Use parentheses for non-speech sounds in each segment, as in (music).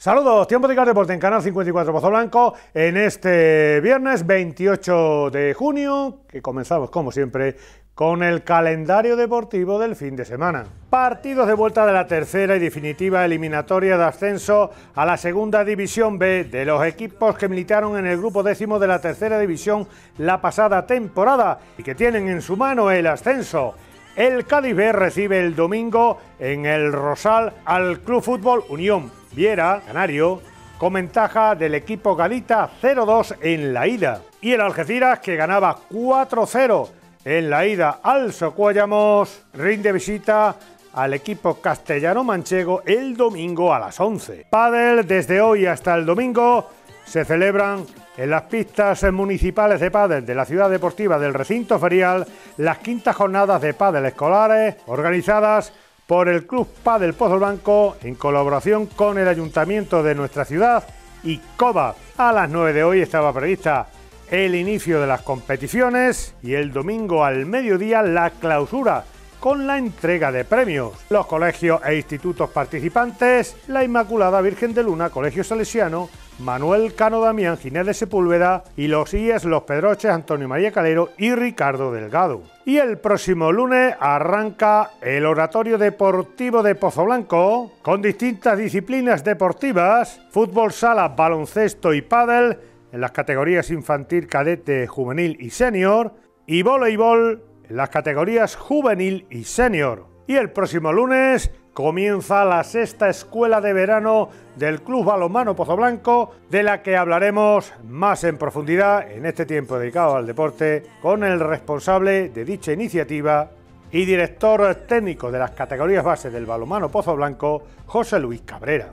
Saludos, tiempo de deporte en Canal 54 Pozo Blanco en este viernes 28 de junio, que comenzamos como siempre con el calendario deportivo del fin de semana. Partidos de vuelta de la tercera y definitiva eliminatoria de ascenso a la segunda división B de los equipos que militaron en el grupo décimo de la tercera división la pasada temporada y que tienen en su mano el ascenso. El Cádiz B recibe el domingo en el Rosal al Club Fútbol Unión Viera, Canario, con ventaja del equipo Gadita 0-2 en la ida. Y el Algeciras, que ganaba 4-0 en la ida al Socuellamos, rinde visita al equipo castellano manchego el domingo a las 11. Padel desde hoy hasta el domingo se celebran en las pistas municipales de pádel de la ciudad deportiva del recinto ferial las quintas jornadas de pádel escolares organizadas por el Club Padel Pozo Blanco en colaboración con el ayuntamiento de nuestra ciudad y COBA. A las 9 de hoy estaba prevista el inicio de las competiciones y el domingo al mediodía la clausura con la entrega de premios. Los colegios e institutos participantes, la Inmaculada Virgen de Luna, Colegio Salesiano, Manuel Cano Damián, Ginés de Sepúlveda y los IES Los Pedroches, Antonio María Calero y Ricardo Delgado. Y el próximo lunes arranca el Oratorio Deportivo de Pozo Blanco con distintas disciplinas deportivas, fútbol sala, baloncesto y pádel en las categorías infantil, cadete, juvenil y senior y voleibol en las categorías juvenil y senior. Y el próximo lunes comienza la sexta escuela de verano del Club Balonmano Pozo Blanco, de la que hablaremos más en profundidad en este tiempo dedicado al deporte con el responsable de dicha iniciativa y director técnico de las categorías base del balonmano Pozo Blanco, José Luis Cabrera.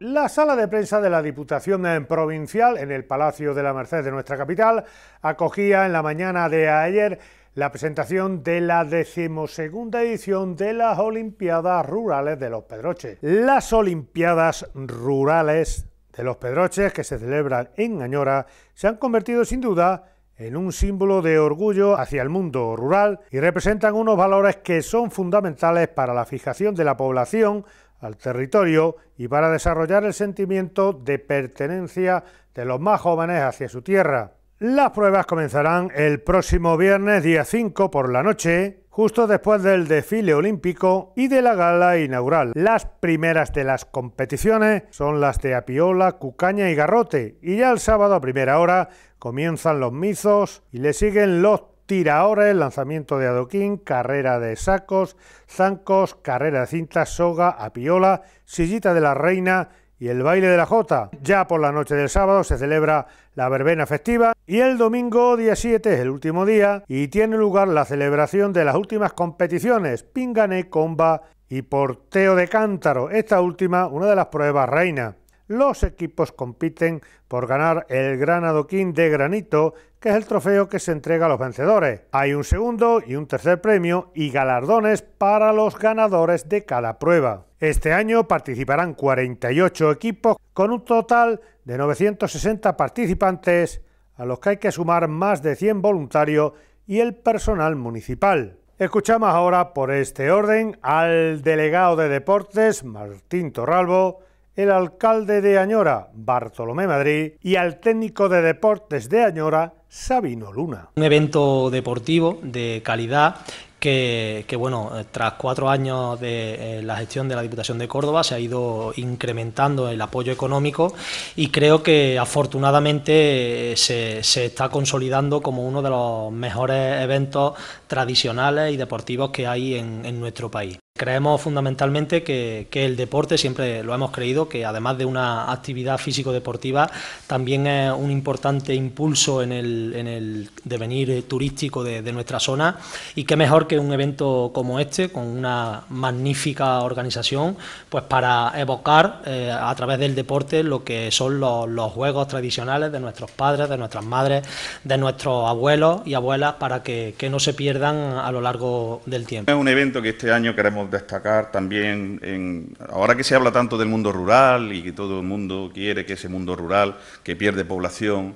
La sala de prensa de la Diputación Provincial en el Palacio de la Merced de nuestra capital acogía en la mañana de ayer la presentación de la decimosegunda edición de las Olimpiadas Rurales de los Pedroches. Las Olimpiadas Rurales de los Pedroches, que se celebran en Añora, se han convertido sin duda en un símbolo de orgullo hacia el mundo rural y representan unos valores que son fundamentales para la fijación de la población al territorio y para desarrollar el sentimiento de pertenencia de los más jóvenes hacia su tierra. Las pruebas comenzarán el próximo viernes día 5 por la noche, justo después del desfile olímpico y de la gala inaugural. Las primeras de las competiciones son las de Apiola, Cucaña y Garrote, y ya el sábado a primera hora comienzan los mizos y le siguen los tiraores, lanzamiento de adoquín, carrera de sacos, zancos, carrera de cinta, soga, apiola, sillita de la reina y el baile de la jota. Ya por la noche del sábado se celebra la verbena festiva y el domingo día 7 es el último día y tiene lugar la celebración de las últimas competiciones, pingané, comba y porteo de cántaro, esta última una de las pruebas reina. Los equipos compiten por ganar el gran adoquín de granito, que es el trofeo que se entrega a los vencedores. Hay un segundo y un tercer premio y galardones para los ganadores de cada prueba. Este año participarán 48 equipos con un total de 960 participantes, a los que hay que sumar más de 100 voluntarios y el personal municipal. Escuchamos ahora por este orden al delegado de deportes, Martín Torralbo, el alcalde de Añora, Bartolomé Madrid, y al técnico de deportes de Añora, Sabino Luna. Un evento deportivo de calidad que, bueno, tras cuatro años de eh, la gestión de la Diputación de Córdoba se ha ido incrementando el apoyo económico y creo que afortunadamente se, está consolidando como uno de los mejores eventos tradicionales y deportivos que hay en nuestro país. Creemos fundamentalmente que, el deporte, siempre lo hemos creído, que además de una actividad físico-deportiva, también es un importante impulso en el, devenir turístico de, nuestra zona y qué mejor que un evento como este, con una magnífica organización, pues para evocar eh, a través del deporte lo que son los, juegos tradicionales de nuestros padres, de nuestras madres, de nuestros abuelos y abuelas, para que, que no se pierdan a lo largo del tiempo. Es un evento que este año queremos destacar también, en, ahora que se habla tanto del mundo rural y que todo el mundo quiere que ese mundo rural, que pierde población,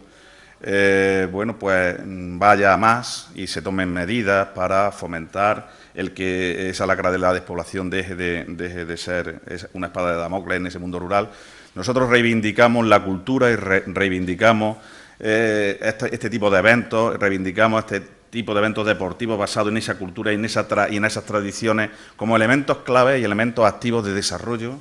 eh, bueno, pues vaya más y se tomen medidas para fomentar el que esa lacra de la despoblación deje de, deje de ser una espada de Damocles en ese mundo rural. Nosotros reivindicamos la cultura y reivindicamos eh, este, este, tipo de eventos, reivindicamos este tipo de eventos deportivos basados en esa cultura y en, esa y en esas tradiciones como elementos clave y elementos activos de desarrollo,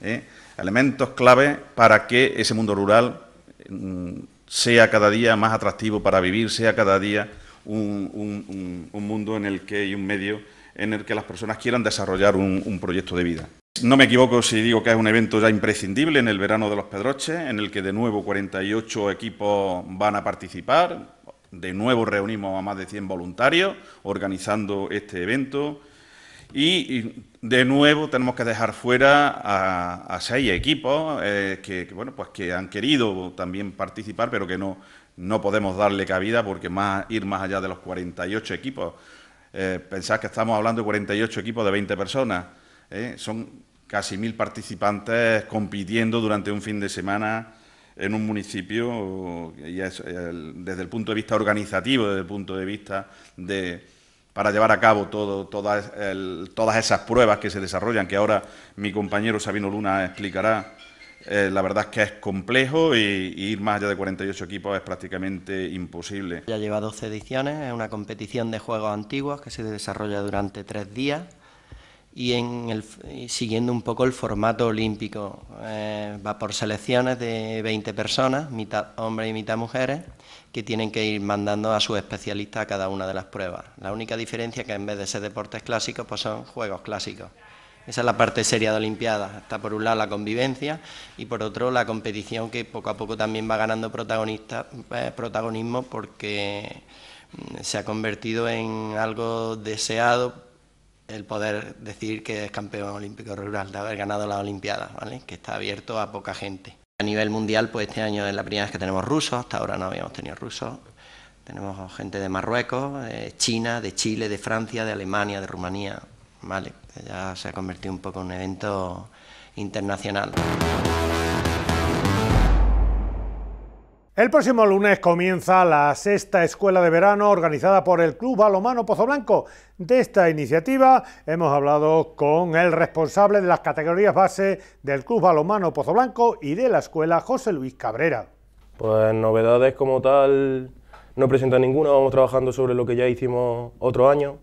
¿eh? elementos clave para que ese mundo rural mm, sea cada día más atractivo para vivir, sea cada día un, mundo en el que hay un medio en el que las personas quieran desarrollar un proyecto de vida. No me equivoco si digo que es un evento ya imprescindible en el verano de los Pedroches, en el que de nuevo 48 equipos van a participar. De nuevo reunimos a más de 100 voluntarios organizando este evento. Y, de nuevo tenemos que dejar fuera a, seis equipos eh, que, bueno, pues que han querido también participar, pero que no, no podemos darle cabida porque más, ir más allá de los 48 equipos. Eh, pensad que estamos hablando de 48 equipos de 20 personas. Eh, son casi mil participantes compitiendo durante un fin de semana en un municipio, y desde el punto de vista organizativo, desde el punto de vista de para llevar a cabo todo, todas, todas esas pruebas que se desarrollan, que ahora mi compañero Sabino Luna explicará, eh, la verdad es que es complejo y, y, ir más allá de 48 equipos es prácticamente imposible. Ya lleva 12 ediciones, es una competición de juegos antiguos que se desarrolla durante tres días y en el, siguiendo un poco el formato olímpico. Eh, va por selecciones de 20 personas, mitad hombres y mitad mujeres, que tienen que ir mandando a sus especialistas a cada una de las pruebas. La única diferencia es que en vez de ser deportes clásicos, pues son juegos clásicos. Esa es la parte seria de Olimpiadas. Está por un lado la convivencia y por otro la competición que poco a poco también va ganando protagonista, eh, protagonismo porque mm, se ha convertido en algo deseado el poder decir que es campeón olímpico rural, de haber ganado la Olimpiada, ¿vale? que está abierto a poca gente. A nivel mundial, pues este año es la primera vez que tenemos rusos, hasta ahora no habíamos tenido rusos. Tenemos gente de Marruecos, de China, de Chile, de Francia, de Alemania, de Rumanía, ¿vale? ya se ha convertido un poco en un evento internacional. El próximo lunes comienza la sexta escuela de verano organizada por el Club Balomano Pozo Blanco. De esta iniciativa hemos hablado con el responsable de las categorías base del Club Balomano Pozo Blanco y de la escuela José Luis Cabrera. Pues novedades como tal no presenta ninguna, vamos trabajando sobre lo que ya hicimos otro año.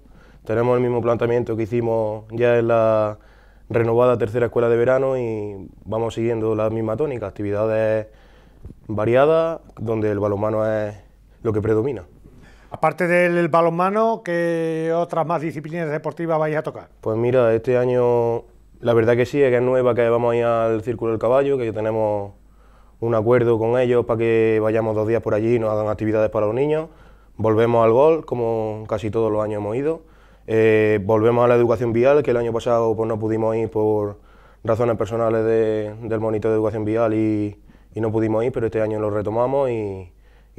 Tenemos el mismo planteamiento que hicimos ya en la renovada tercera escuela de verano y vamos siguiendo la misma tónica, actividades variada, donde el balonmano es lo que predomina. Aparte del balonmano, ¿qué otras más disciplinas deportivas vais a tocar? Pues mira, este año la verdad que sí, es que es nueva que vamos a ir al Círculo del Caballo, que ya tenemos un acuerdo con ellos para que vayamos dos días por allí y nos hagan actividades para los niños. Volvemos al gol, como casi todos los años hemos ido. Eh, volvemos a la educación vial, que el año pasado pues, no pudimos ir por razones personales del monitor de educación vial y, y no pudimos ir, pero este año lo retomamos y,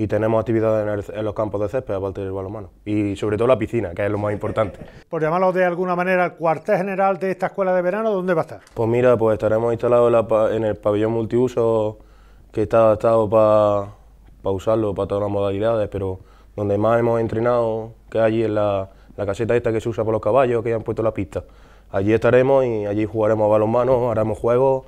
tenemos actividades en, los campos de césped, aparte del balonmano. Y sobre todo la piscina, que es lo más importante. Por llamarlo de alguna manera, el cuartel general de esta escuela de verano, ¿dónde va a estar? Pues mira, pues estaremos instalados en, el pabellón multiuso, que está adaptado para usarlo para todas las modalidades, pero donde más hemos entrenado, que allí en la, la caseta esta que se usa por los caballos, que han puesto la pista. Allí estaremos y allí jugaremos balonmano, haremos juegos,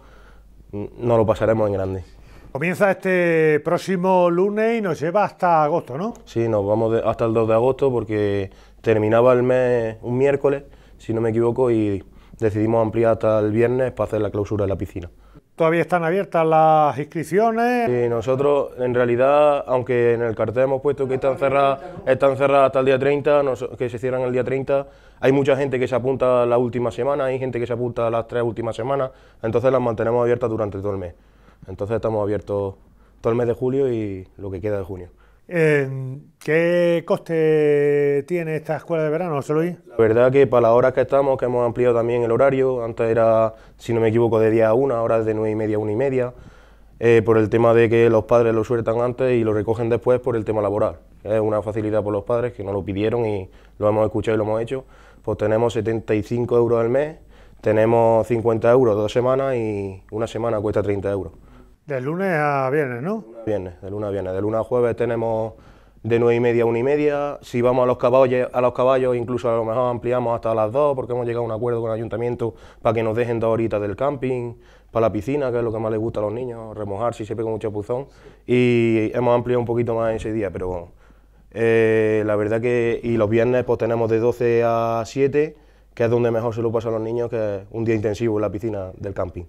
nos lo pasaremos en grande. Comienza este próximo lunes y nos lleva hasta agosto, ¿no? Sí, nos vamos hasta el 2 de agosto porque terminaba el mes un miércoles, si no me equivoco, y decidimos ampliar hasta el viernes para hacer la clausura de la piscina. ¿Todavía están abiertas las inscripciones? Sí, nosotros en realidad, aunque en el cartel hemos puesto que están cerradas, están cerradas hasta el día 30, que se cierran el día 30, hay mucha gente que se apunta la última semana, hay gente que se apunta las tres últimas semanas, entonces las mantenemos abiertas durante todo el mes. Entonces estamos abiertos todo el mes de julio y lo que queda de junio. ¿Qué coste tiene esta escuela de verano, José Luis? La verdad que para las horas que estamos, que hemos ampliado también el horario, antes era, si no me equivoco, de 10 a 1, ahora es de 9 y media a 1 y media, eh, por el tema de que los padres lo sueltan antes y lo recogen después por el tema laboral. Es una facilidad por los padres que nos lo pidieron y lo hemos escuchado y lo hemos hecho. Pues tenemos 75 euros al mes, tenemos 50 euros dos semanas y una semana cuesta 30 euros. De lunes a viernes, ¿no? Viernes, de lunes a viernes. De lunes a jueves tenemos de nueve y media a una y media. Si vamos a los caballos, a los caballos incluso a lo mejor ampliamos hasta las dos porque hemos llegado a un acuerdo con el ayuntamiento para que nos dejen dos horitas del camping, para la piscina, que es lo que más les gusta a los niños, remojar si se pega mucho puzón. Y hemos ampliado un poquito más ese día, pero eh, la verdad que, y los viernes pues tenemos de 12 a 7, que es donde mejor se lo pasa a los niños, que es un día intensivo en la piscina del camping.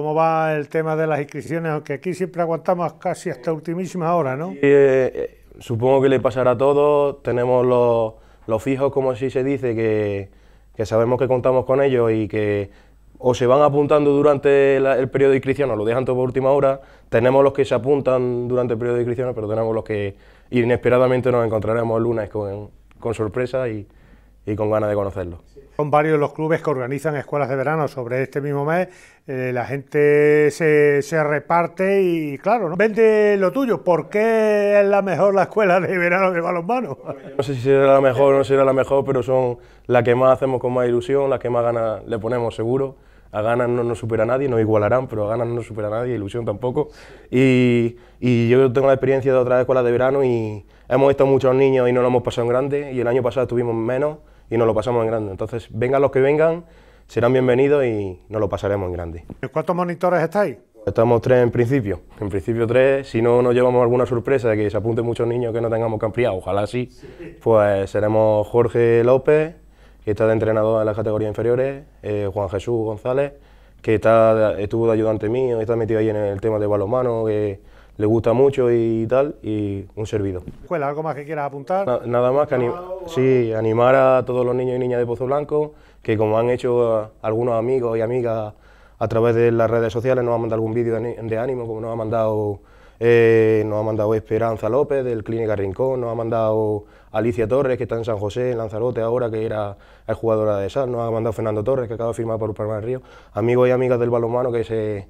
¿Cómo va el tema de las inscripciones? Aunque aquí siempre aguantamos casi hasta ultimísima hora, ¿no? Eh, supongo que le pasará a todos, tenemos los, los fijos, como así se dice, que, que, sabemos que contamos con ellos y que o se van apuntando durante el periodo de inscripción o lo dejan todo por última hora, tenemos los que se apuntan durante el periodo de inscripción, pero tenemos los que inesperadamente nos encontraremos el lunes con, con sorpresa y, y con ganas de conocerlos. Son varios los clubes que organizan escuelas de verano sobre este mismo mes. Eh, la gente se, se, reparte y, claro, ¿no? vende lo tuyo. ¿Por qué es la mejor la escuela de verano de balonmano? No sé si será la mejor o no será la mejor, pero son las que más hacemos con más ilusión, las que más ganas le ponemos seguro. A ganas no nos supera nadie, nos igualarán, pero a ganas no nos supera nadie, ilusión tampoco. Y, y yo tengo la experiencia de otras escuelas de verano y hemos estado muchos niños y no lo hemos pasado en grande, y el año pasado tuvimos menos y nos lo pasamos en grande. Entonces, vengan los que vengan, serán bienvenidos y nos lo pasaremos en grande. ¿Cuántos monitores estáis? Estamos tres en principio, en principio tres, si no nos llevamos alguna sorpresa de que se apunten muchos niños que no tengamos que ampliar, ojalá sí, pues seremos Jorge López, que está de entrenador en las categorías inferiores, eh, Juan Jesús González, que está, estuvo de ayudante mío, está metido ahí en el tema de balonmano, que le gusta mucho y tal, y un servido. ¿Escuela, algo más que quieras apuntar? nada más que sí, animar a todos los niños y niñas de Pozo Blanco, que como han hecho algunos amigos y amigas a través de las redes sociales, nos han mandado algún vídeo de, ánimo, como nos ha mandado eh, nos ha mandado Esperanza López del Clínica Rincón, nos ha mandado Alicia Torres, que está en San José, en Lanzarote ahora, que era el jugadora de SAL, nos ha mandado Fernando Torres, que acaba de firmar por Palma del Río, amigos y amigas del balonmano que se,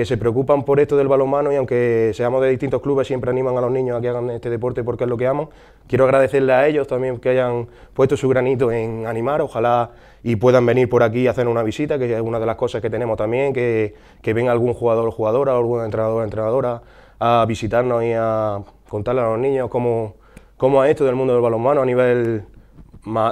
que se preocupan por esto del balonmano y aunque seamos de distintos clubes siempre animan a los niños a que hagan este deporte porque es lo que aman. Quiero agradecerle a ellos también que hayan puesto su granito en animar, ojalá y puedan venir por aquí a hacer una visita, que es una de las cosas que tenemos también, que, que venga algún jugador o jugadora algún entrenador o entrenadora a visitarnos y a contarle a los niños cómo, cómo es esto del mundo del balonmano a nivel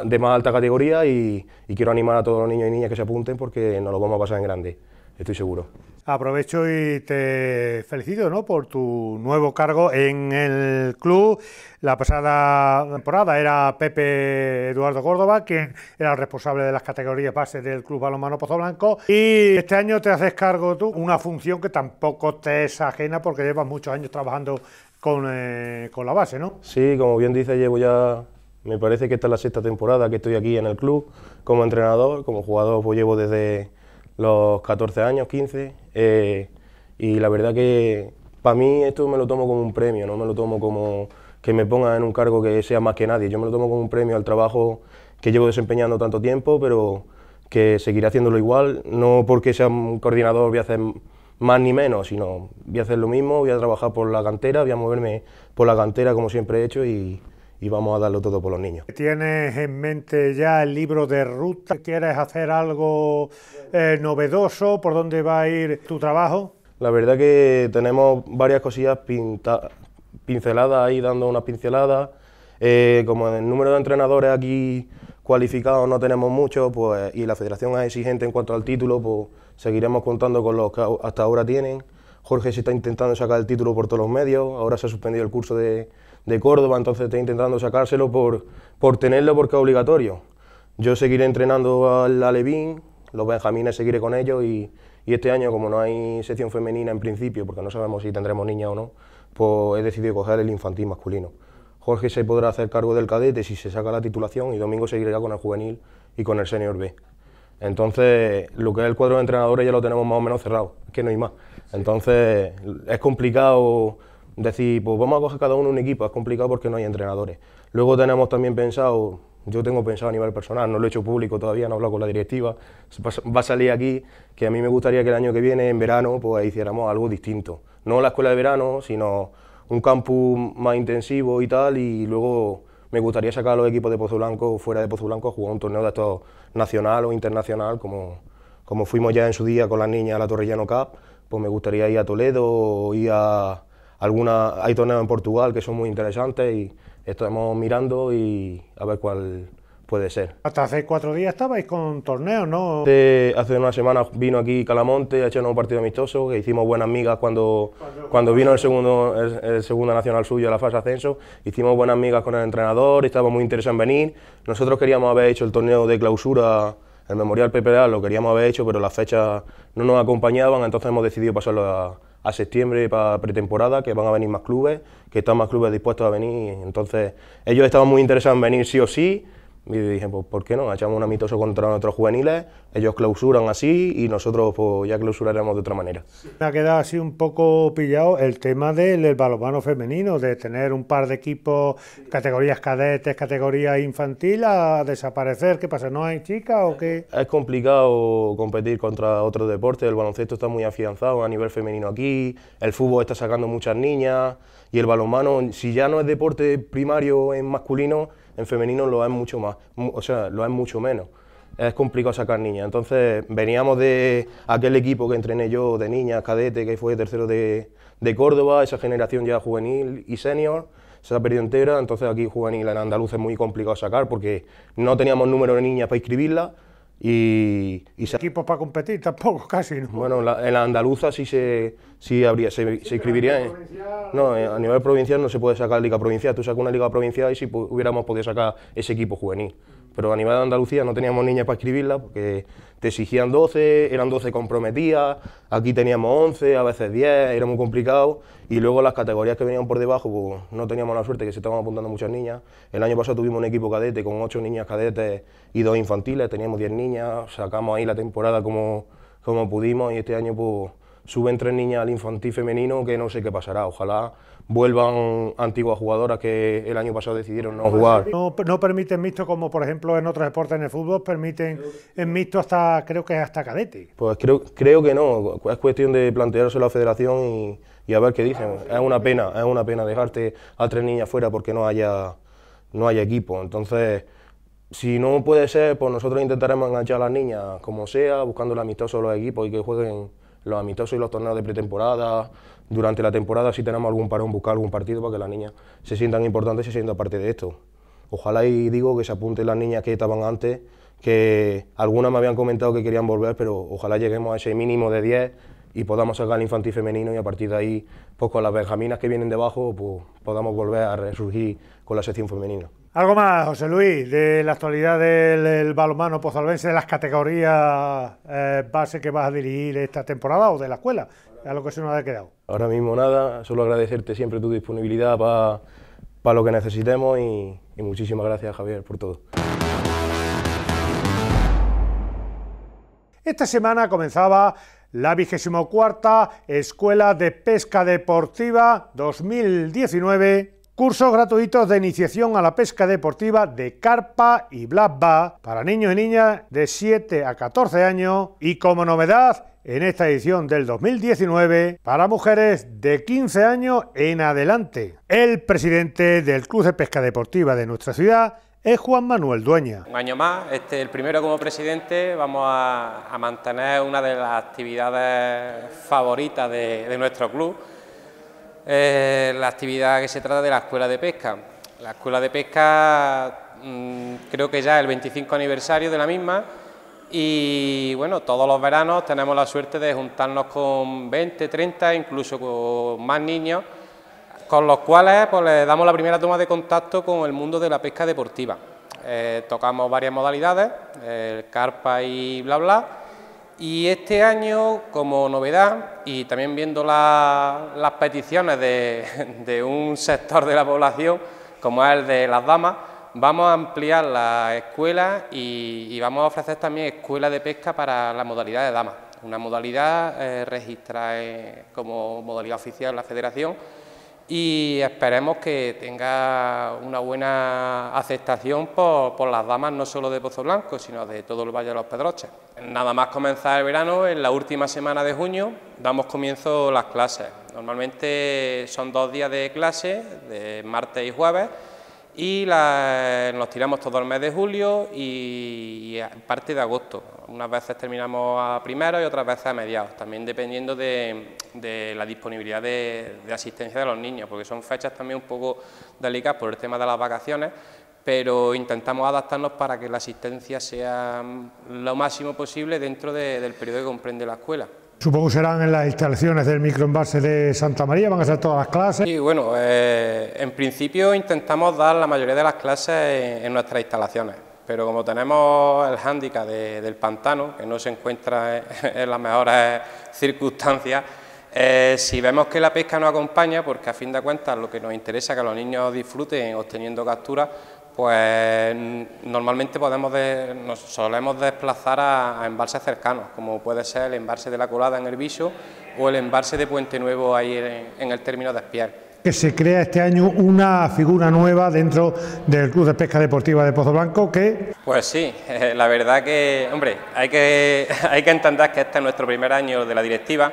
de más alta categoría. Y, y quiero animar a todos los niños y niñas que se apunten porque nos lo vamos a pasar en grande, estoy seguro. Aprovecho y te felicito ¿no? por tu nuevo cargo en el club. La pasada temporada era Pepe Eduardo Córdoba, quien era el responsable de las categorías bases del Club Balonmano Pozo Blanco. Y este año te haces cargo tú, una función que tampoco te es ajena porque llevas muchos años trabajando con, eh, con la base, ¿no? Sí, como bien dice, llevo ya me parece que esta es la sexta temporada que estoy aquí en el club como entrenador, como jugador pues llevo desde los 14 años, 15, eh, y la verdad que para mí esto me lo tomo como un premio, no me lo tomo como que me ponga en un cargo que sea más que nadie, yo me lo tomo como un premio al trabajo que llevo desempeñando tanto tiempo, pero que seguiré haciéndolo igual, no porque sea un coordinador voy a hacer más ni menos, sino voy a hacer lo mismo, voy a trabajar por la cantera, voy a moverme por la cantera como siempre he hecho y, y vamos a darlo todo por los niños. ¿Tienes en mente ya el libro de ruta? ¿Quieres hacer algo eh, novedoso? ¿Por dónde va a ir tu trabajo? La verdad que tenemos varias cosillas pinceladas ahí, dando unas pinceladas. Eh, como el número de entrenadores aquí cualificados no tenemos mucho, pues, y la federación es exigente en cuanto al título, pues seguiremos contando con los que hasta ahora tienen. Jorge se está intentando sacar el título por todos los medios, ahora se ha suspendido el curso de, de Córdoba, entonces está intentando sacárselo por, por tenerlo porque es obligatorio. Yo seguiré entrenando al Alevín, los benjamines seguiré con ellos y, y, este año, como no hay sección femenina en principio, porque no sabemos si tendremos niña o no, pues he decidido coger el infantil masculino. Jorge se podrá hacer cargo del cadete si se saca la titulación y Domingo seguirá con el juvenil y con el senior B. Entonces, lo que es el cuadro de entrenadores ya lo tenemos más o menos cerrado, es que no hay más. Entonces, es complicado decir, pues vamos a coger cada uno un equipo, es complicado porque no hay entrenadores. Luego tenemos también pensado, yo tengo pensado a nivel personal, no lo he hecho público todavía, no he hablado con la directiva, va a salir aquí que a mí me gustaría que el año que viene, en verano, pues hiciéramos algo distinto. No la escuela de verano, sino un campus más intensivo y tal, y luego me gustaría sacar a los equipos de Pozo Blanco fuera de Pozo Blanco a jugar un torneo de estos nacional o internacional, como, como fuimos ya en su día con las niñas a la Torrellano Cup, pues me gustaría ir a Toledo ir a alguna, hay torneos en Portugal que son muy interesantes y estamos mirando y a ver cuál puede ser. Hasta hace cuatro días estabais con torneos, ¿no? Hace, hace una semana vino aquí Calamonte a echarnos un partido amistoso, que hicimos buenas migas cuando, cuando vino el segundo, el, segundo nacional suyo a la fase ascenso, hicimos buenas migas con el entrenador, estaba muy interesado en venir. Nosotros queríamos haber hecho el torneo de clausura, el Memorial PPA, lo queríamos haber hecho, pero las fechas no nos acompañaban, entonces hemos decidido pasarlo a, a septiembre para pretemporada, que van a venir más clubes, que están más clubes dispuestos a venir. Entonces, ellos estaban muy interesados en venir sí o sí, y dije, pues, ¿por qué no? Echamos un amistoso contra nuestros juveniles, ellos clausuran así y nosotros pues, ya clausuraremos de otra manera. Me ha quedado así un poco pillado el tema del balonmano femenino, de tener un par de equipos, categorías cadetes, categoría infantil, a desaparecer. ¿Qué pasa? ¿No hay chicas o qué? Es complicado competir contra otros deportes, el baloncesto está muy afianzado a nivel femenino aquí, el fútbol está sacando muchas niñas y el balonmano, si ya no es deporte primario en masculino, en femenino lo es mucho más, o sea, lo es mucho menos. Es complicado sacar niñas. Entonces veníamos de aquel equipo que entrené yo de niñas, cadete, que fue tercero de, de Córdoba, esa generación ya juvenil y senior, se ha perdido entera, entonces aquí juvenil en andaluz es muy complicado sacar porque no teníamos número de niñas para inscribirla y, y equipos para competir tampoco (laughs) casi ¿no? bueno en la andaluza sí se sí habría se, se inscribiría en, no a nivel provincial no se puede sacar liga provincial tú sacas una liga provincial y si hubiéramos podido sacar ese equipo juvenil pero a nivel de Andalucía no teníamos niñas para escribirla porque te exigían 12, eran 12 comprometidas, aquí teníamos 11, a veces 10, era muy complicado y luego las categorías que venían por debajo pues, no teníamos la suerte que se estaban apuntando muchas niñas. El año pasado tuvimos un equipo cadete con 8 niñas cadetes y 2 infantiles, teníamos 10 niñas, sacamos ahí la temporada como, como pudimos y este año pues suben tres niñas al infantil femenino que no sé qué pasará, ojalá vuelvan antiguas jugadoras que el año pasado decidieron no jugar. No, no permiten mixto como por ejemplo en otros deportes en el fútbol, permiten en mixto hasta, creo que hasta cadete. Pues creo, creo que no, es cuestión de plantearse la federación y, y a ver qué dicen. Es una pena, es una pena dejarte a tres niñas fuera porque no haya, no haya equipo. Entonces, si no puede ser, pues nosotros intentaremos enganchar a las niñas como sea, buscando el amistoso los equipos y que jueguen los amistosos y los torneos de pretemporada, durante la temporada si tenemos algún parón, buscar algún partido para que las niñas se sientan importantes y se sientan parte de esto. Ojalá y digo que se apunten las niñas que estaban antes, que algunas me habían comentado que querían volver, pero ojalá lleguemos a ese mínimo de 10 y podamos sacar el infantil femenino y a partir de ahí, pues con las benjaminas que vienen debajo, pues podamos volver a resurgir con la sección femenina. Algo más, José Luis, de la actualidad del, balonmano pozalbense, de las categorías eh, base que vas a dirigir esta temporada o de la escuela, a lo que se nos ha quedado. Ahora mismo nada, solo agradecerte siempre tu disponibilidad para lo que necesitemos y, y muchísimas gracias Javier por todo. Esta semana comenzaba la vigésimo cuarta Escuela de Pesca Deportiva 2019 Cursos gratuitos de iniciación a la pesca deportiva de carpa y black para niños y niñas de 7 a 14 años y como novedad en esta edición del 2019 para mujeres de 15 años en adelante. El presidente del Club de Pesca Deportiva de nuestra ciudad es Juan Manuel Dueña. Un año más, este, el primero como presidente, vamos a, mantener una de las actividades favoritas de nuestro club, la actividad que se trata de la Escuela de Pesca. La Escuela de Pesca mm, creo que ya es el 25 aniversario de la misma y bueno, todos los veranos tenemos la suerte de juntarnos con 20, 30, incluso con más niños, con los cuales pues, les damos la primera toma de contacto con el mundo de la pesca deportiva. Eh, tocamos varias modalidades, carpa y bla bla, y este año, como novedad, y también viendo las peticiones (laughs) de, un sector de la población, como es el de las damas, vamos a ampliar la escuela y, vamos a ofrecer también escuela de pesca para la modalidad de damas. Una modalidad eh, registrada como modalidad oficial en la federación y esperemos que tenga una buena aceptación por, las damas no solo de Pozo Blanco, sino de todo el Valle de los Pedroches. Nada más comenzar el verano, en la última semana de junio damos comienzo las clases. Normalmente son dos días de clase, de martes y jueves, y nos tiramos todo el mes de julio y, parte de agosto. Unas veces terminamos a primero y otras veces a mediados, también dependiendo de, la disponibilidad de, asistencia de los niños, porque son fechas también un poco delicadas por el tema de las vacaciones, pero intentamos adaptarnos para que la asistencia sea lo máximo posible dentro del periodo que comprende la escuela. Supongo que serán en las instalaciones del microenvase de Santa María, van a ser todas las clases. Sí, bueno, eh, en principio intentamos dar la mayoría de las clases en, nuestras instalaciones, pero como tenemos el hándicap del pantano, que no se encuentra (laughs) en, las mejores circunstancias, eh, si vemos que la pesca no acompaña, porque a fin de cuentas lo que nos interesa es que los niños disfruten obteniendo capturas, pues normalmente podemos nos solemos desplazar a, embalses cercanos, como puede ser el embalse de la Colada en el Bicho o el embalse de Puente Nuevo ahí en, el término de Espiar. Que se crea este año una figura nueva dentro del Club de Pesca Deportiva de Pozo Blanco que... Pues sí, eh, la verdad que, hombre, hay que, (laughs) hay que entender que este es nuestro primer año de la directiva.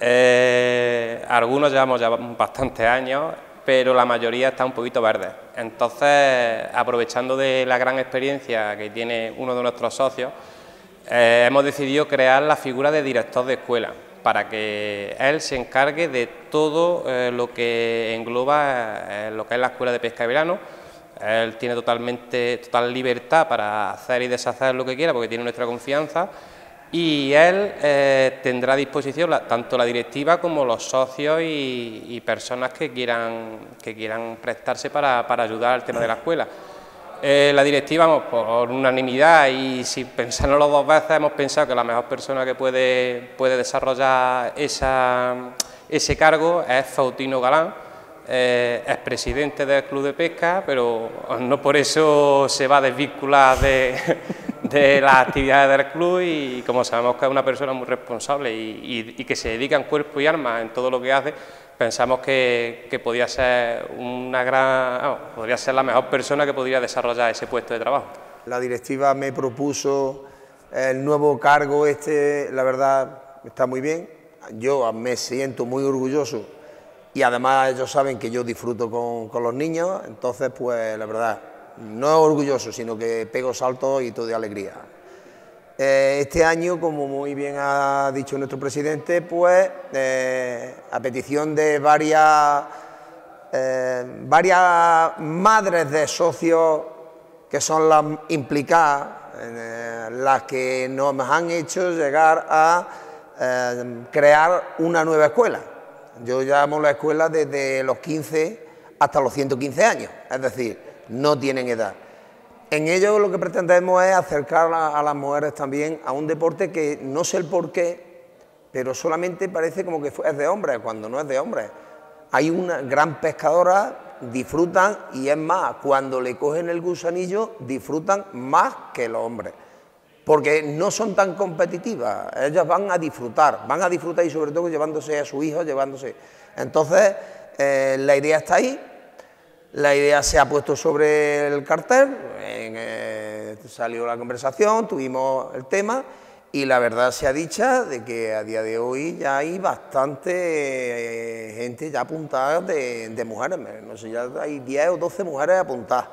Eh, algunos llevamos ya bastantes años pero la mayoría está un poquito verde. Entonces, aprovechando de la gran experiencia que tiene uno de nuestros socios, eh, hemos decidido crear la figura de director de escuela, para que él se encargue de todo eh, lo que engloba eh, lo que es la escuela de pesca de verano. Él tiene totalmente total libertad para hacer y deshacer lo que quiera, porque tiene nuestra confianza y él eh, tendrá a disposición tanto la directiva como los socios y, personas que quieran, que quieran prestarse para, ayudar al tema de la escuela. Eh, la directiva, por unanimidad y sin pensarlo dos veces, hemos pensado que la mejor persona que puede, puede desarrollar esa, ese cargo es Fautino Galán, eh, es presidente del Club de Pesca, pero no por eso se va a desvincular de, (laughs) de las actividades del club y como sabemos que es una persona muy responsable y, que se dedica en cuerpo y alma en todo lo que hace, pensamos que, que podía ser una gran, podría ser la mejor persona que podría desarrollar ese puesto de trabajo. La directiva me propuso el nuevo cargo este, la verdad está muy bien. Yo me siento muy orgulloso y además ellos saben que yo disfruto con, con los niños, entonces pues la verdad no orgulloso, sino que pego saltos y todo de alegría. Eh, este año, como muy bien ha dicho nuestro presidente, pues eh, a petición de varias, eh, varias madres de socios que son las implicadas, las que nos han hecho llegar a crear una nueva escuela. Yo llamo la escuela desde los 15 hasta los 115 años, es decir, no tienen edad. En ello lo que pretendemos es acercar a, las mujeres también a un deporte que no sé el por qué, pero solamente parece como que es de hombres, cuando no es de hombres. Hay una gran pescadora, disfrutan y es más, cuando le cogen el gusanillo disfrutan más que los hombres, porque no son tan competitivas, ellas van a disfrutar, van a disfrutar y sobre todo llevándose a su hijo, llevándose. Entonces, eh, la idea está ahí, la idea se ha puesto sobre el cartel, eh, salió la conversación, tuvimos el tema y la verdad se ha dicha de que a día de hoy ya hay bastante eh, gente ya apuntada de, mujeres, no sé, ya hay 10 o 12 mujeres apuntadas.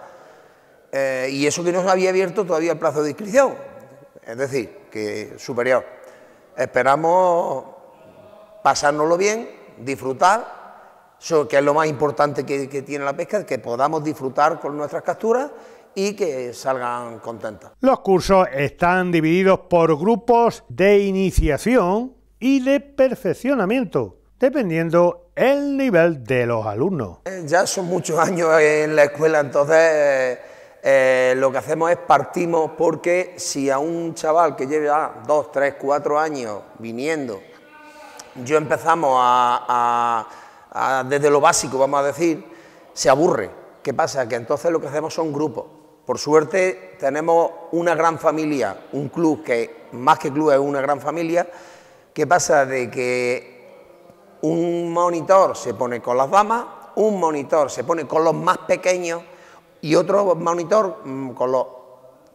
Y eso que no se había abierto todavía el plazo de inscripción, es decir, que superior. Esperamos pasárnoslo bien, disfrutar que es lo más importante que, tiene la pesca, que podamos disfrutar con nuestras capturas y que salgan contentas. Los cursos están divididos por grupos de iniciación y de perfeccionamiento, dependiendo el nivel de los alumnos. Ya son muchos años en la escuela, entonces eh, lo que hacemos es partimos porque si a un chaval que lleva dos, tres, cuatro años viniendo, yo empezamos a desde lo básico, vamos a decir, se aburre. ¿Qué pasa? Que entonces lo que hacemos son grupos. Por suerte tenemos una gran familia, un club que más que club es una gran familia. ¿Qué pasa? De que un monitor se pone con las damas, un monitor se pone con los más pequeños y otro monitor mm, con los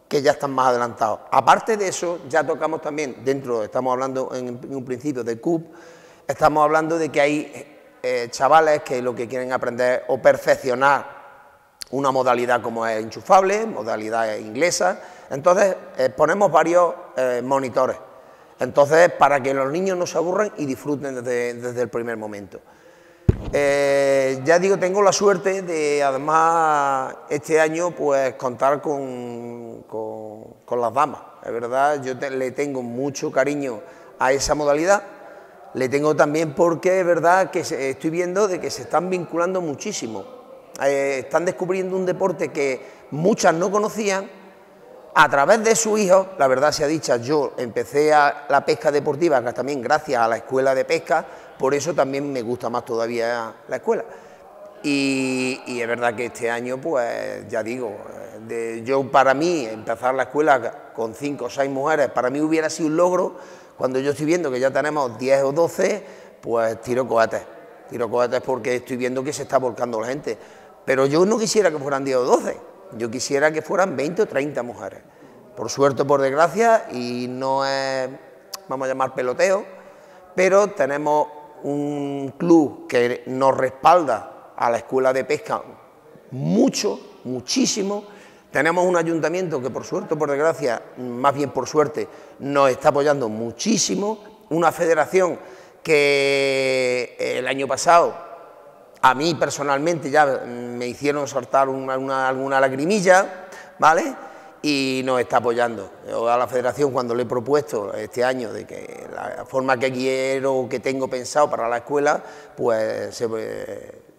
que ya están más adelantados. Aparte de eso, ya tocamos también, dentro, estamos hablando en un principio de CUP, estamos hablando de que hay eh, chavales que lo que quieren aprender o perfeccionar una modalidad como es enchufable, modalidad inglesa, entonces eh, ponemos varios eh, monitores, entonces para que los niños no se aburran y disfruten desde, el primer momento. Eh, ya digo, tengo la suerte de además este año pues contar con, con, las damas, es verdad, yo le tengo mucho cariño a esa modalidad, le tengo también porque es verdad que estoy viendo de que se están vinculando muchísimo, están descubriendo un deporte que muchas no conocían a través de su hijo, la verdad sea dicha, yo empecé a la pesca deportiva también gracias a la escuela de pesca, por eso también me gusta más todavía la escuela. Y, es verdad que este año, pues ya digo, yo para mí empezar la escuela con cinco o seis mujeres, para mí hubiera sido un logro, cuando yo estoy viendo que ya tenemos 10 o 12, pues tiro cohetes, tiro cohetes porque estoy viendo que se está volcando la gente. Pero yo no quisiera que fueran 10 o 12, yo quisiera que fueran 20 o 30 mujeres. Por suerte o por desgracia, y no es, vamos a llamar peloteo, pero tenemos un club que nos respalda a la escuela de pesca mucho, muchísimo. Tenemos un ayuntamiento que por suerte o por desgracia, más bien por suerte, nos está apoyando muchísimo. Una federación que el año pasado a mí personalmente ya me hicieron soltar alguna lagrimilla, ¿vale? Y nos está apoyando. a la federación cuando le he propuesto este año de que la forma que quiero, que tengo pensado para la escuela, pues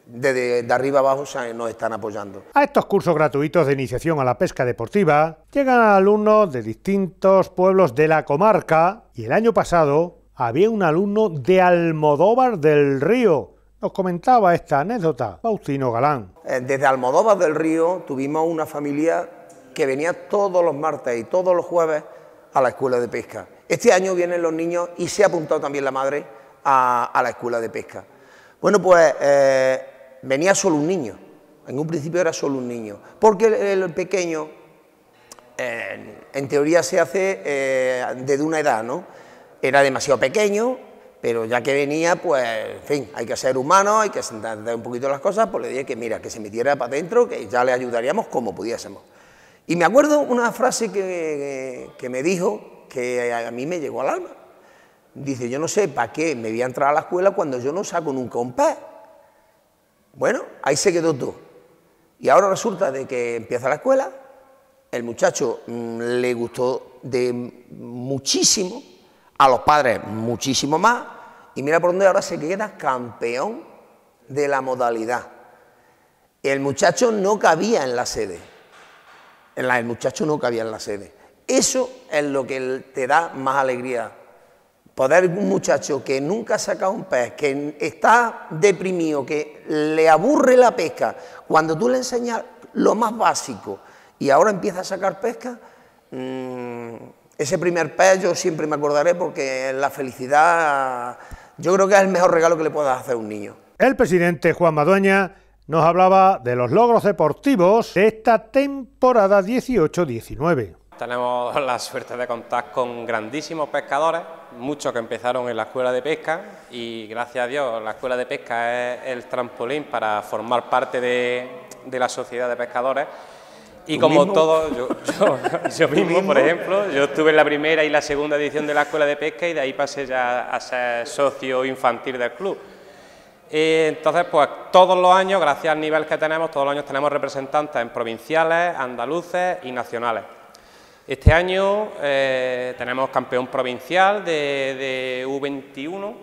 desde de arriba abajo nos están apoyando. A estos cursos gratuitos de iniciación a la pesca deportiva llegan alumnos de distintos pueblos de la comarca y el año pasado había un alumno de Almodóvar del Río, nos comentaba esta anécdota Faustino Galán. Eh, desde Almodóvar del Río tuvimos una familia que venía todos los martes y todos los jueves a la escuela de pesca. Este año vienen los niños y se ha apuntado también la madre a, la escuela de pesca. Bueno, pues eh, venía solo un niño, en un principio era solo un niño, porque el, pequeño en teoría se hace desde una edad, ¿no? Era demasiado pequeño, pero ya que venía, pues, en fin, hay que ser humano, hay que entender un poquito las cosas, pues le dije que mira, que se metiera para adentro, que ya le ayudaríamos como pudiésemos. Y me acuerdo una frase que, que me dijo que a mí me llegó al alma. Dice, yo no sé para qué me voy a entrar a la escuela cuando yo no saco nunca un pez. Bueno, ahí se quedó todo. Y ahora resulta de que empieza la escuela, el muchacho mm, le gustó de muchísimo, a los padres muchísimo más, y mira por dónde ahora se queda campeón de la modalidad. El muchacho no cabía en la sede, el muchacho no cabía en la sede. Eso es lo que te da más alegría. Poder un muchacho que nunca ha sacado un pez, que está deprimido, que le aburre la pesca, cuando tú le enseñas lo más básico y ahora empieza a sacar pesca, mmm, ese primer pez yo siempre me acordaré porque la felicidad yo creo que es el mejor regalo que le puedas hacer a un niño. El presidente Juan Madueña nos hablaba de los logros deportivos de esta temporada 18-19. Tenemos la suerte de contar con grandísimos pescadores, muchos que empezaron en la escuela de pesca y gracias a Dios la escuela de pesca es el trampolín para formar parte de, de la sociedad de pescadores y como todo, yo, (laughs) mismo, por ejemplo, yo estuve en la primera y la segunda edición de la Escuela de Pesca y de ahí pasé ya a ser socio infantil del club. entonces, pues todos los años, gracias al nivel que tenemos, todos los años tenemos representantes en provinciales, andaluces y nacionales. Este año eh, tenemos campeón provincial de, de U21,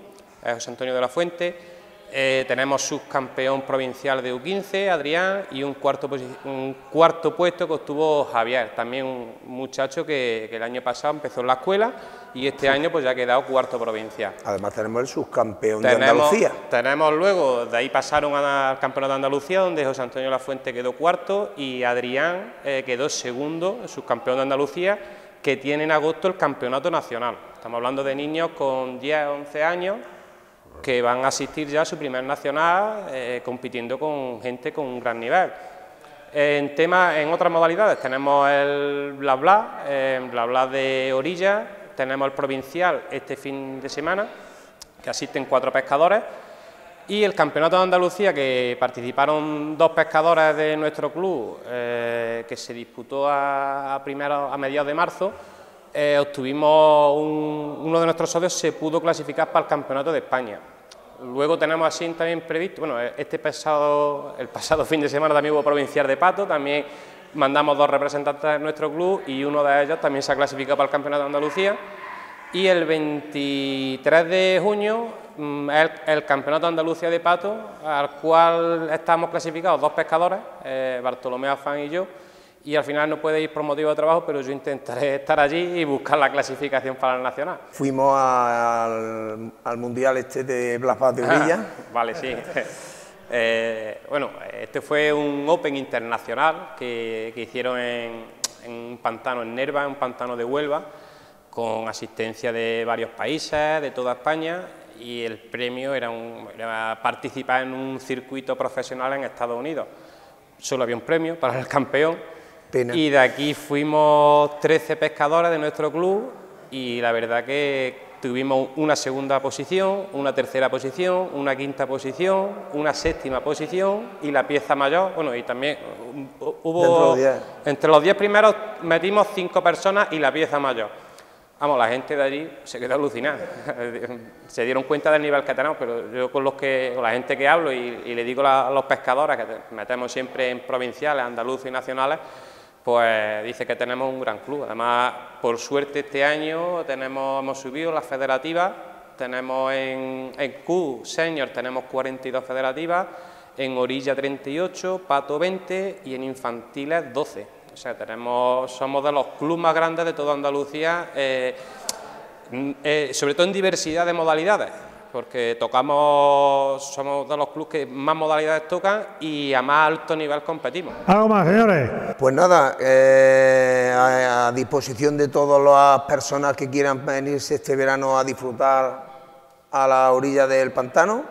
José Antonio de la Fuente, eh, tenemos subcampeón provincial de U15, Adrián, y un cuarto, un cuarto puesto que obtuvo Javier, también un muchacho que, el año pasado empezó en la escuela y este año pues ya ha quedado cuarto provincial. Además tenemos el subcampeón de Andalucía. Tenemos luego, de ahí pasaron al campeonato de Andalucía, donde José Antonio Lafuente quedó cuarto y Adrián eh, quedó segundo, subcampeón de Andalucía, que tiene en agosto el campeonato nacional. Estamos hablando de niños con 10, 11 años que van a asistir ya a su primer nacional eh, compitiendo con gente con un gran nivel. En, tema, en otras modalidades tenemos el bla bla, eh, bla bla de orilla, tenemos el provincial este fin de semana, que asisten cuatro pescadores, Y el Campeonato de Andalucía, que participaron dos pescadores de nuestro club, eh, que se disputó a, a, a mediados de marzo, eh, obtuvimos uno de nuestros socios se pudo clasificar para el Campeonato de España. Luego tenemos así también previsto, bueno, este pasado, el pasado (laughs) fin de semana también hubo provincial de Pato, también mandamos dos representantes de nuestro club y uno de ellos también se ha clasificado para el Campeonato de Andalucía. Y el 23 de junio mm, el, el Campeonato de Andalucía de Pato, al cual estamos clasificados dos pescadores, eh, Bartolomé Afán y yo, y al final no puede ir por motivo de trabajo, pero yo intentaré estar allí y buscar la clasificación para el Nacional. Fuimos al, Mundial este de Blas de Orilla. (laughs) vale, sí. (laughs) Eh, bueno, este fue un Open internacional que, hicieron en, un pantano en Nerva, en un pantano de Huelva, con asistencia de varios países, de toda España, y el premio era, un, era participar en un circuito profesional en Estados Unidos. Solo había un premio para el campeón y de aquí fuimos 13 pescadores de nuestro club y la verdad que tuvimos una segunda posición, una tercera posición, una quinta posición, una séptima posición y la pieza mayor, bueno, y también hubo... Entre los 10 primeros metimos 5 personas y la pieza mayor. Vamos, la gente de allí se quedó alucinada, (laughs) se dieron cuenta del nivel que tenemos, pero yo con, los que, con la gente que hablo y, le digo a los pescadores, que metemos siempre en provinciales, andaluces y nacionales, pues dice que tenemos un gran club. Además, por suerte este año tenemos, hemos subido las federativas, tenemos en, Q Senior tenemos 42 federativas, en Orilla 38, Pato 20 y en Infantiles 12. O sea, tenemos, somos de los clubes más grandes de toda Andalucía, eh, eh, sobre todo en diversidad de modalidades porque tocamos, somos de los clubes que más modalidades tocan y a más alto nivel competimos. ¿Algo más, señores? Pues nada, eh, a, disposición de todas las personas que quieran venirse este verano a disfrutar a la orilla del pantano.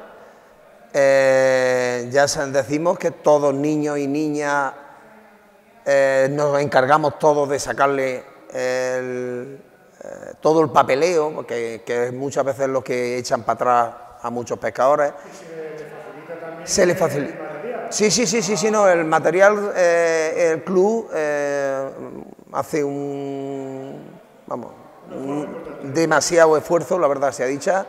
Eh, ya decimos que todos niños y niñas eh, nos encargamos todos de sacarle el, eh, todo el papeleo, porque que es muchas veces lo que echan para atrás a muchos pescadores. Se le facilita. Sí, sí, sí, sí, sí, no, el material, eh, el club eh, hace un, vamos, demasiado esfuerzo, la verdad sea dicha,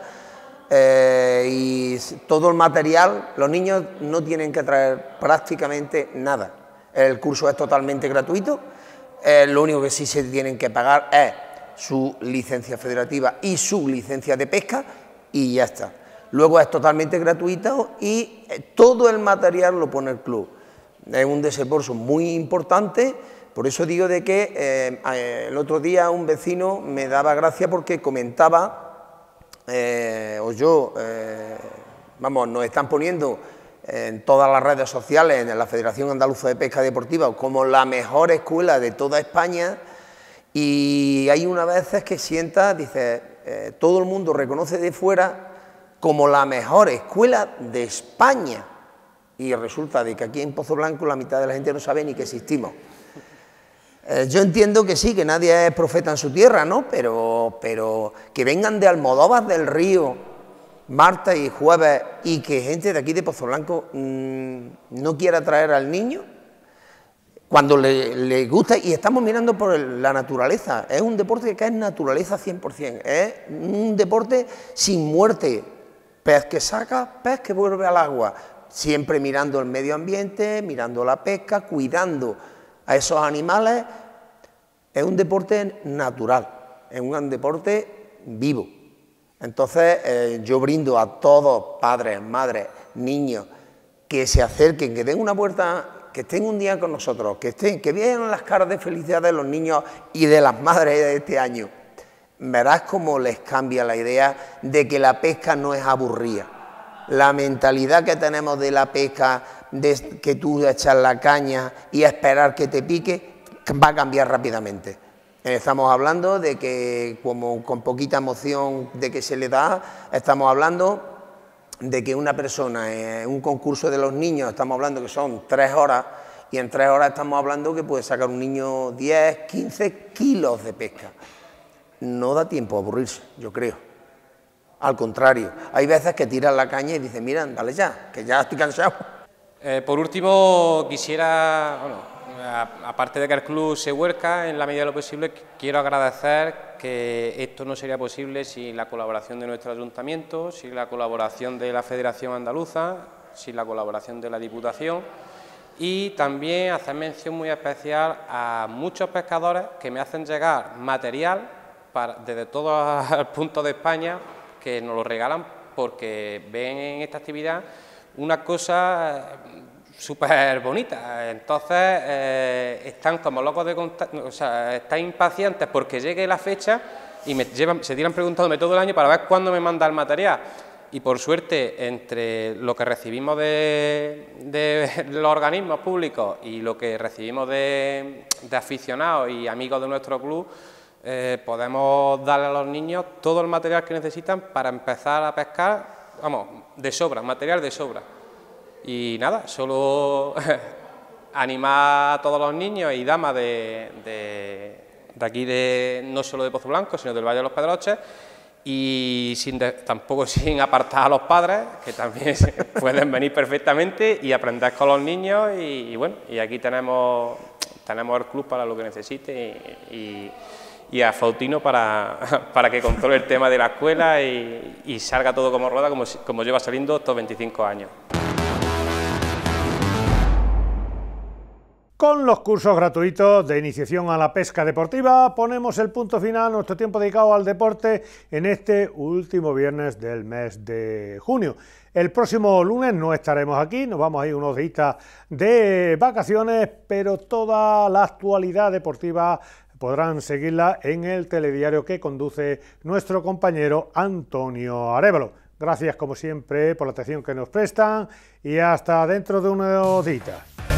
y todo el material, los niños no tienen que traer prácticamente nada. El curso es totalmente gratuito, lo único que sí se tienen que pagar es su licencia federativa y su licencia de pesca y ya está. Luego es totalmente gratuito y eh, todo el material lo pone el club. Es un desembolso muy importante, por eso digo de que eh, eh, el otro día un vecino me daba gracia porque comentaba, o yo, vamos, nos están poniendo en todas las redes sociales, en la Federación Andaluza de Pesca Deportiva, como la mejor escuela de toda España, y hay una veces que sienta, dice, eh, todo el mundo reconoce de fuera como la mejor escuela de España. Y resulta de que aquí en Pozo Blanco la mitad de la gente no sabe ni que existimos. Eh, yo entiendo que sí, que nadie es profeta en su tierra, ¿no? Pero, pero que vengan de Almodóvar del Río, martes y jueves, y que gente de aquí de Pozo Blanco mm, no quiera traer al niño, cuando le, gusta, y estamos mirando por la naturaleza, es un deporte que es naturaleza 100%, es un deporte sin muerte, pez que saca, pez que vuelve al agua, siempre mirando el medio ambiente, mirando la pesca, cuidando a esos animales, es un deporte natural, es un deporte vivo. Entonces eh, yo brindo a todos, padres, madres, niños, que se acerquen, que den una puerta que estén un día con nosotros, que estén, que vean las caras de felicidad de los niños y de las madres de este año, verás cómo les cambia la idea de que la pesca no es aburrida. La mentalidad que tenemos de la pesca, de que tú echas la caña y esperar que te pique, va a cambiar rápidamente. Estamos hablando de que, como con poquita emoción de que se le da, estamos hablando de que una persona en un concurso de los niños, estamos hablando que son tres horas, y en tres horas estamos hablando que puede sacar un niño 10, 15 kilos de pesca. No da tiempo a aburrirse, yo creo. Al contrario, hay veces que tiran la caña y dicen, mira, dale ya, que ya estoy cansado. Eh, por último, quisiera, aparte de que el club se huerca en la medida de lo posible, quiero agradecer que esto no sería posible sin la colaboración de nuestro ayuntamiento, sin la colaboración de la Federación Andaluza, sin la colaboración de la Diputación y también hacer mención muy especial a muchos pescadores que me hacen llegar material desde todos (laughs) los puntos de España que nos lo regalan porque ven en esta actividad una cosa súper bonita. Entonces eh, están como locos de o sea, están impacientes porque llegue la fecha y me llevan, se tiran preguntándome todo el año para ver cuándo me manda el material. Y por suerte, entre lo que recibimos de, (laughs) los organismos públicos y lo que recibimos de, aficionados y amigos de nuestro club, eh, podemos darle a los niños todo el material que necesitan para empezar a pescar vamos, de sobra, material de sobra. Y nada, solo (laughs) animar a todos los niños y damas de, de, aquí, de, no solo de Pozo Blanco, sino del Valle de los Pedroches, y sin tampoco (laughs) sin apartar a los padres, que también (laughs) pueden venir perfectamente y aprender con los niños, y, bueno, y aquí tenemos, tenemos el club para lo que necesite y a Fautino para, para que controle el tema de la escuela y, salga todo como rueda, como, como lleva saliendo estos 25 años. Con los cursos gratuitos de iniciación a la pesca deportiva ponemos el punto final a nuestro tiempo dedicado al deporte en este último viernes del mes de junio. El próximo lunes no estaremos aquí, nos vamos a ir unos días de vacaciones, pero toda la actualidad deportiva podrán seguirla en el telediario que conduce nuestro compañero Antonio Arevalo. Gracias como siempre por la atención que nos prestan y hasta dentro de unos días.